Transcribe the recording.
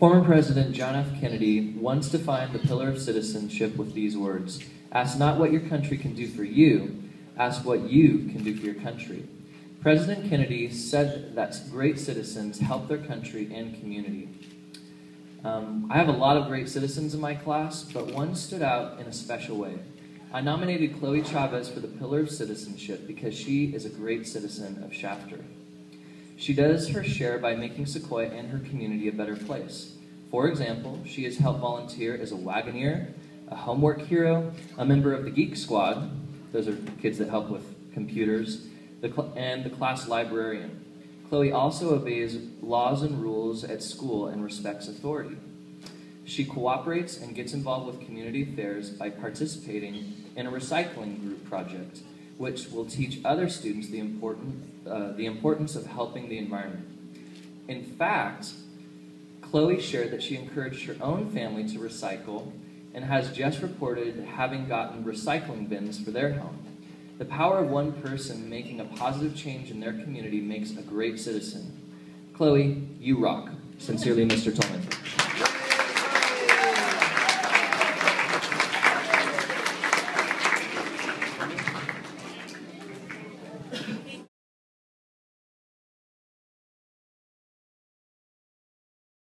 Former President John F. Kennedy once defined the pillar of citizenship with these words Ask not what your country can do for you, ask what you can do for your country. President Kennedy said that great citizens help their country and community. Um, I have a lot of great citizens in my class, but one stood out in a special way. I nominated Chloe Chavez for the Pillar of Citizenship because she is a great citizen of Shafter. She does her share by making Sequoia and her community a better place. For example, she has helped volunteer as a wagoneer, a homework hero, a member of the Geek Squad, those are kids that help with computers, the and the class librarian. Chloe also obeys laws and rules at school and respects authority. She cooperates and gets involved with community affairs by participating in a recycling group project, which will teach other students the, important, uh, the importance of helping the environment. In fact, Chloe shared that she encouraged her own family to recycle and has just reported having gotten recycling bins for their home. The power of one person making a positive change in their community makes a great citizen. Chloe, you rock. Sincerely, Mr. Tolman.